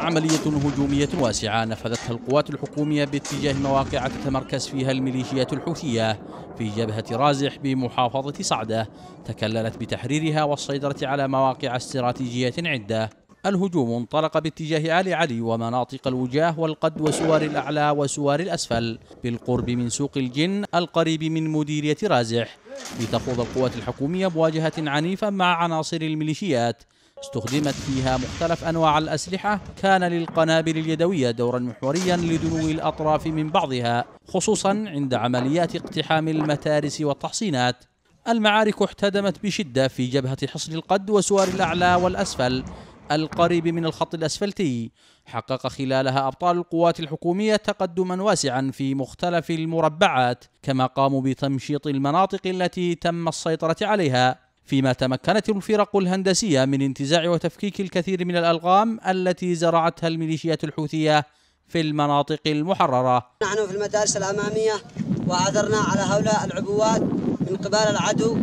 عملية هجومية واسعة نفذتها القوات الحكومية باتجاه مواقع تتمركز فيها الميليشيات الحوثية في جبهة رازح بمحافظة صعدة تكللت بتحريرها والسيطرة على مواقع استراتيجية عدة. الهجوم انطلق باتجاه آل علي ومناطق الوجاه والقد وسوار الأعلى وسوار الأسفل بالقرب من سوق الجن القريب من مديرية رازح لتخوض القوات الحكومية مواجهة عنيفة مع عناصر الميليشيات. استخدمت فيها مختلف أنواع الأسلحة كان للقنابل اليدوية دورا محوريا لدنو الأطراف من بعضها خصوصا عند عمليات اقتحام المتارس والتحصينات. المعارك احتدمت بشدة في جبهة حصن القد وسوار الأعلى والأسفل القريب من الخط الأسفلتي. حقق خلالها أبطال القوات الحكومية تقدما واسعا في مختلف المربعات كما قاموا بتمشيط المناطق التي تم السيطرة عليها. فيما تمكنت الفرق الهندسية من انتزاع وتفكيك الكثير من الألغام التي زرعتها الميليشيات الحوثية في المناطق المحررة. نحن في المدارس الأمامية وعثرنا على هؤلاء العبوات من قبل العدو.